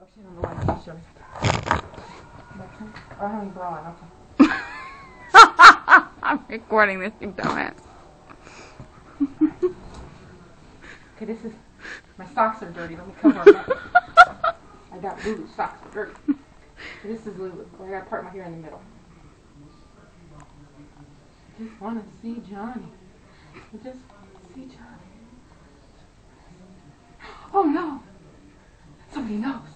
Oh, she's on the line. I'll show you. Oh, I haven't bra on. Okay. I'm recording this, you dumbass. Okay, this is my socks are dirty. Let me cover them up. I got Lulu's socks are dirty. So this is Lulu. Oh, I got to part my hair in the middle. I just want to see Johnny. I just want to see Johnny. Oh no! Somebody knows.